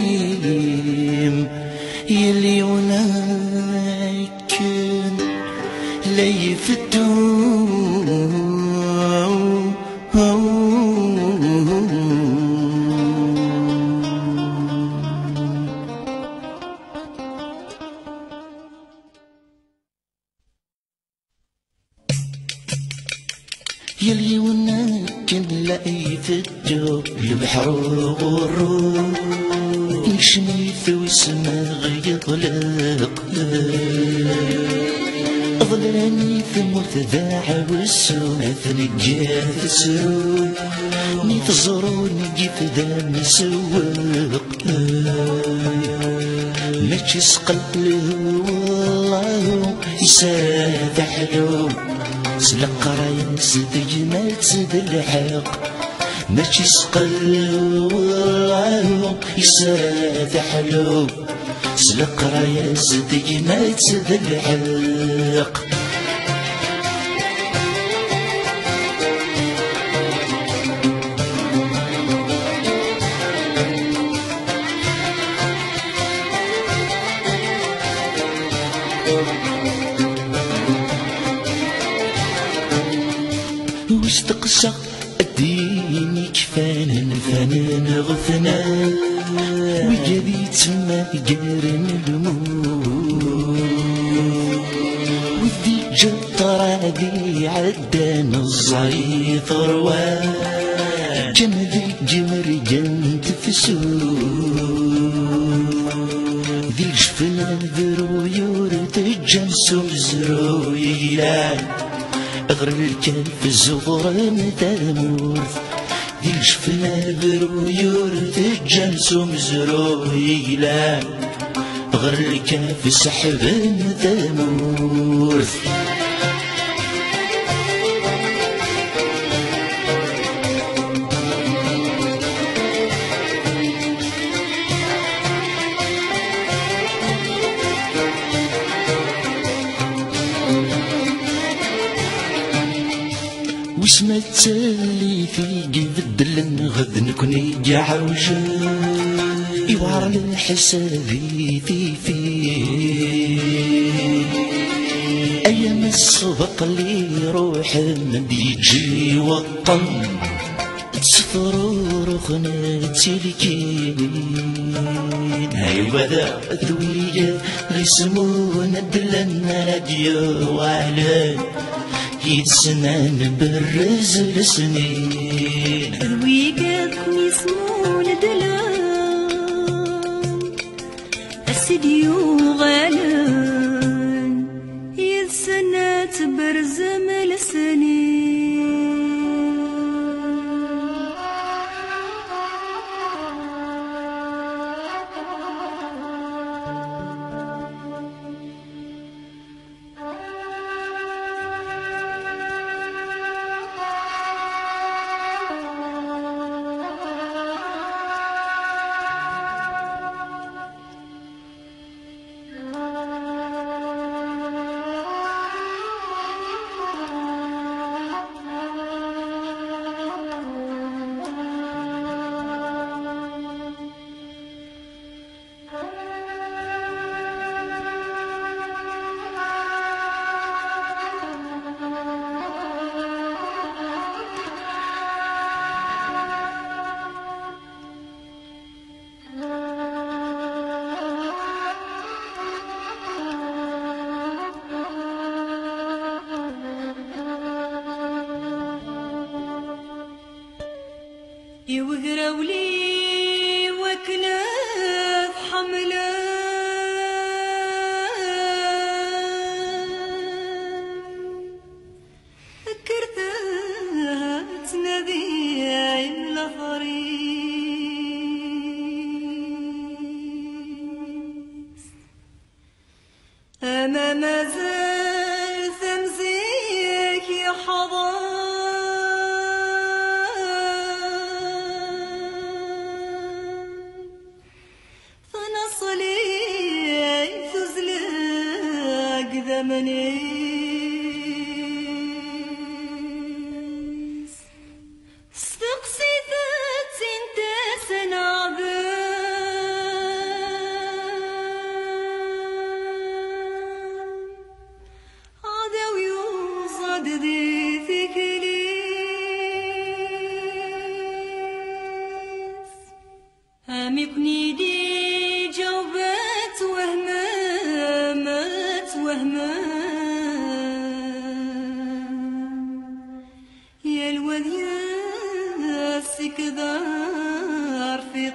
الغيم يلي هناك لا يفتون ظلاني ثموت ذاع والسوء ثنجات سرور نيت زرون جيت ذا مسوق ماشي سقل والله يساد حلو سلق راي سد جمال سد الحق. ماشي سقل والله يساد حلو سلق راي سد جمال سد الحق. تقشى الدين كفانا فانا غثنا وجدي تما قارن الموت ودي جطر عادي عدان الزعي ثروة جمد جمر جنت فسوق ذي جفنا ذرو يورد الجنس وزرو يلان اغر الكلف الزغر متامور ذي جفنا ذرو يورد الجنس ومزرو يلان اغر الكلف سحب متامور وش ما تسلي في بدل غد نكوني جعوج يوار الحسابي في في أيام السبق اللي روح من يجي وطن سفرور خنا تلكين ايوا ذا ذوية غيسمونا دلنا راديو وعلان Gitsin el bir rezil يوهراولي وكلاف حملة. من يا سكدار في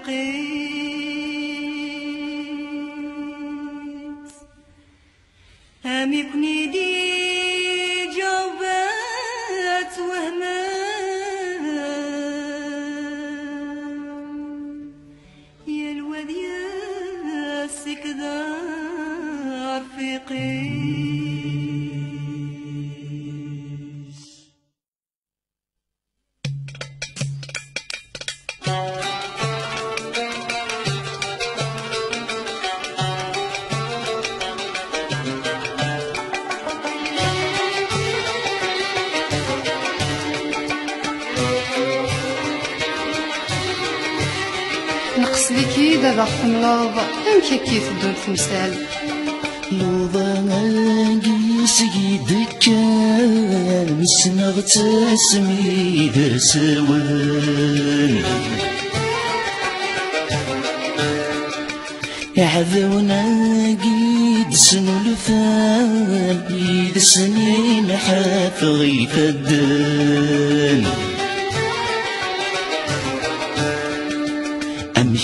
دابا تملوض أمك كي تدور تمثال لوضاني سيدك مسنغ تسمي درسوان يعذونا قيد سنو لفان يد سنين حافظي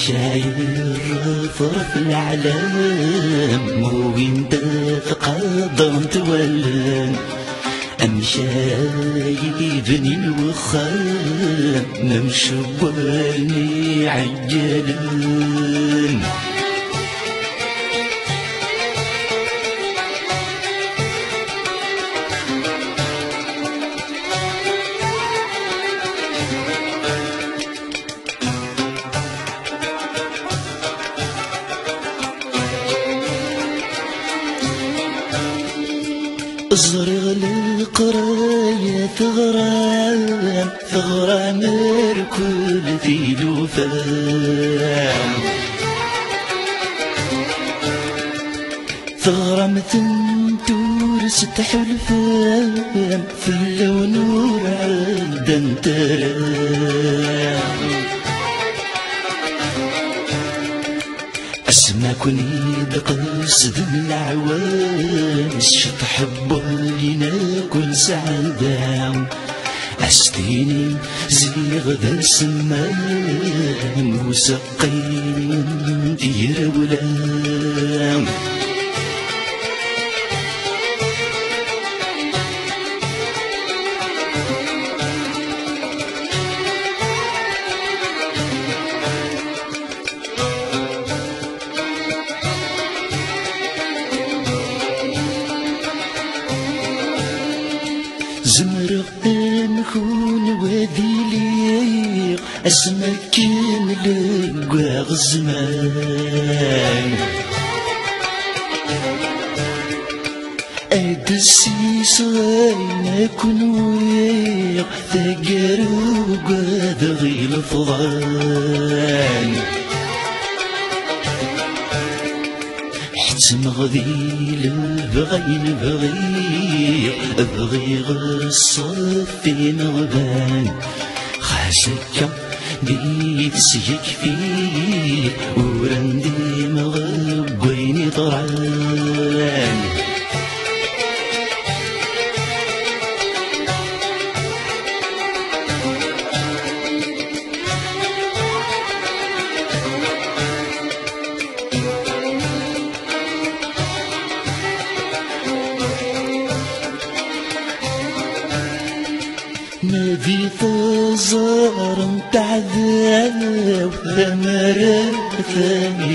فدان أمشاير فرف العالم وين تقدم تولن أمشاي بني الوخام نمشي بني ازرغ القراية ثغرام ثغرام ركول في لوفام ثغرام ثنتور ستحلفام في اللون ورعدا ترام أسماكني بقصد العوام الشطح لنا كل سعادة. أستيني زيغ ذا السمان وسقين دير ولام. زمرق نكون وادي ليق اسمك ملقى الزمان أدسي صايم كن ويق ثقر وقاد غيل فضان. حتم غذيل بغي بغي بغي غصفي نغبان خاشك بيت سيك فيه ورندي مغبيني طران. تعذاب ثمرة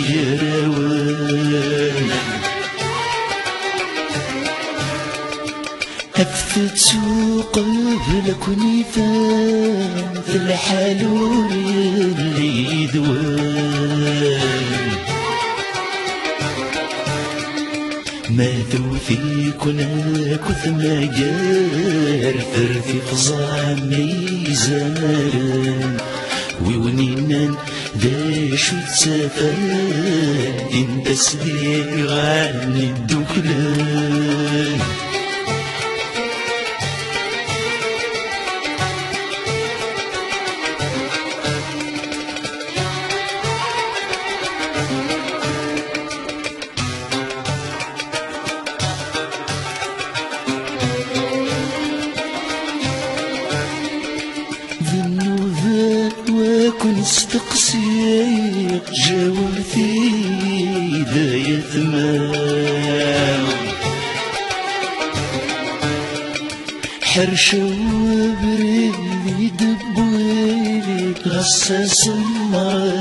جراوان هفت قبلك ونيفان في الحلول اللي دوان ماتوا فيكنا كثما جار ثرثي فظاع ميزان ويونينا داش وتسافر انت سبيغ عن الدكلان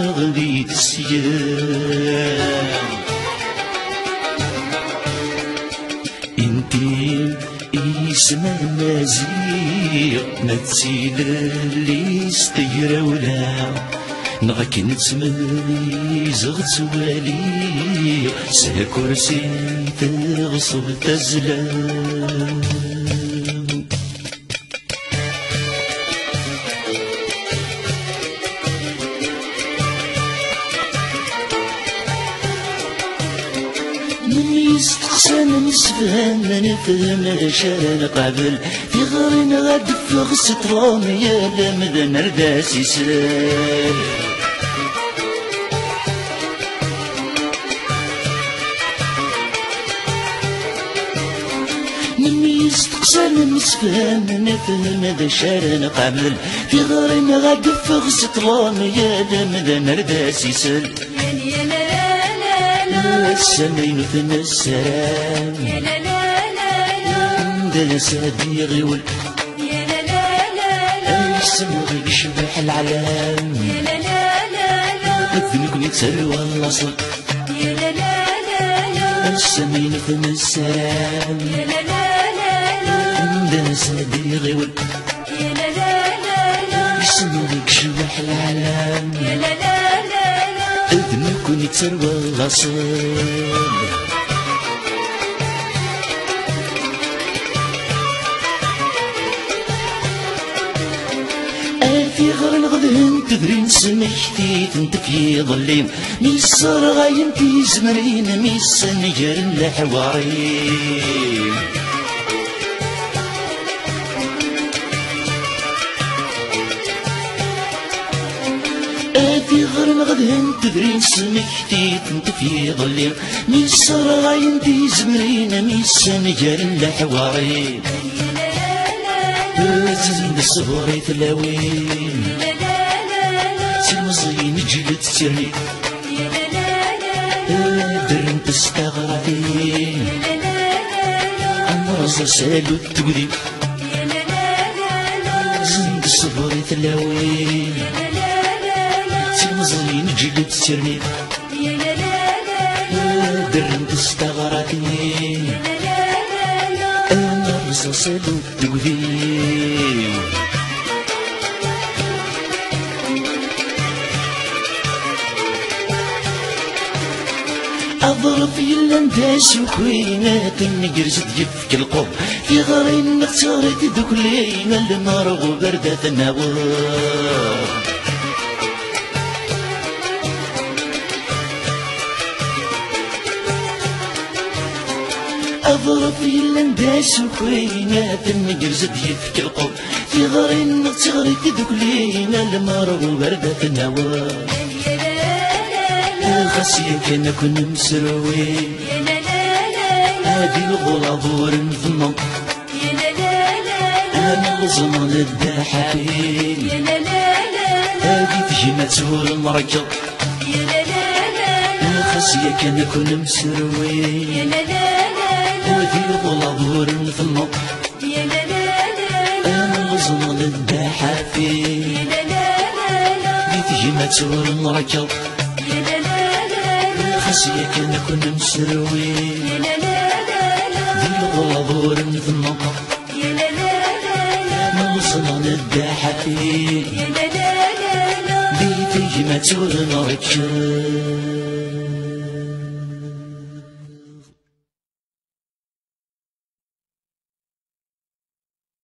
المغربي تسيان انتي اسم ما اللي ولا سكرسي تغصب تزلام نسفهم نفهم شان قبل في غرين غد فغ سترام يا لمدن رداس يسال من يستقسم نسفهم نفهم ذا شان قبل في غرين غد فغ سترام يا لمدن رداس يسال يا لا لا لا السمين ثم السلام يا لا لا لا عندنا سادي غيول يا لا لا لا السم يشبح العلام يا لا لا لا أذنك نتسر والله صل يا لا لا لا السمين ثم السلام يا لا لا لا عندنا سادي غيول يا لا لا لا السم والله صل في غير الغدهن تدرين سمحتي انت في ظليم. ميسر غاين في زمرين ميس نجر الحواريم غير الغدهن تدرين سمحتي انت في ظليم ميسر غاين في زمرين ميس نجر الحواريم زين الصبوري تلاوين سلمزين جلد سري درن تستغربي أمرز سالو تقدي زين الصبوري تلاوين سلمزين جلد سري درن تستغربي أمرز سالو تقدي أضرب يلا انتاس وكوينات النقرس تجفك القب في غرين نختارت دكلين النار وبردة النوار أضرب يلا انتاس وكوينات النقرس تجفك القب في غرين نختارت دكلين النار وبردة النوار خسي كان كنا مسروين. هادي الغلا ظهور نظنم أنا الزمان الداحين هادي تجينا تهور المركض خسي كان كنا مسروين. في طلب في النط يا لا لا لا أنا غصن للداحة في يا لا لا لا بيت جمعت ورنركض يا لا لا لا خسيك انا كنا مسروي يا لا لا لا في طلب ورنف النط يا لا لا لا أنا غصن للداحة في يا لا لا لا بيت جمعت ورنركض